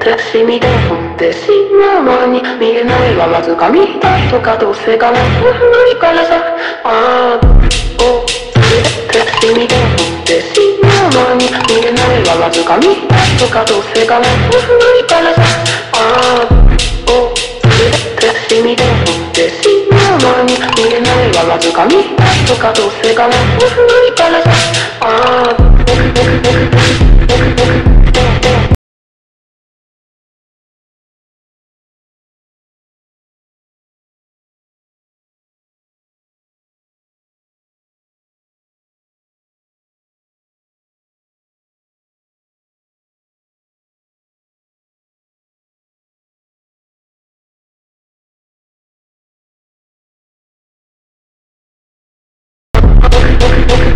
てしみで持ってしまうに見えないはわずか見たいとかどうせかないからさああおてしみで持ってしまうに見えないはわずか見たいとかどうせかないからさああおてしみで持ってしまうに見えないはわずか見たいとかどうせかな。いから okay, okay.